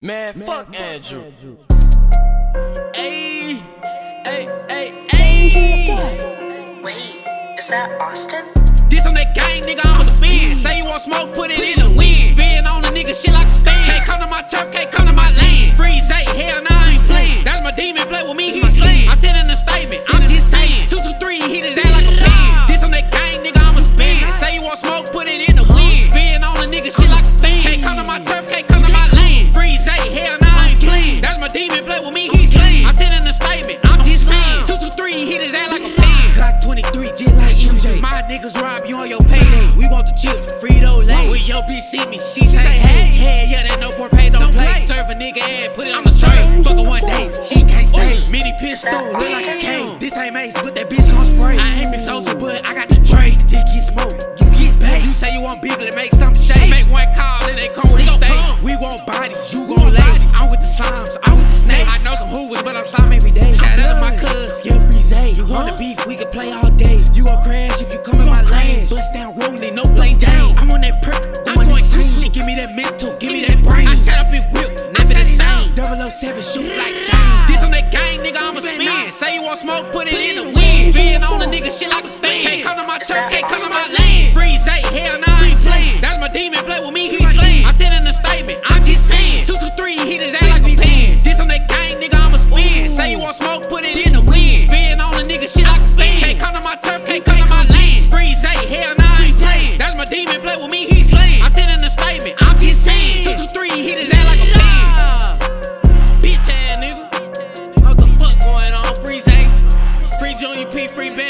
Man, fuck Andrew. Hey, hey, hey, hey. Wait, is that Austin? This on that gang, nigga, I'ma spin. Say you want smoke, put it in the wind. Spin on a niggas rob you on your payday. We want the chips, Frito Lay. When your bitch see me, she say, hey, hey, yeah, that no poor pay, don't, play. Serve a nigga ass, put it on the shirt. Fuck her one day, she can't stay. Mini pistol, look like a cane. This ain't mace, but that bitch gon' spray. I ain't been soldier, but I got the Drake. Dick get smoke, you get paid. You say you want big, let make some shake. Make one call, and they come with the stay. We want bodies, you gon' lay. I'm with the slimes, I'm with the snakes. I know some hoovers, but I'm slime every day. Shout out to my cuz. Yeah, Free Zay. You want the beef, we can me that mental, give me that brain. I shut up and whip, never that stain. 007 shoot like Jane. This on that gang, nigga, I'ma spin. Say you want smoke, put it in the wind. Spin on a nigga, shit like a spin. Can't come to my turf, can't come to my free bands,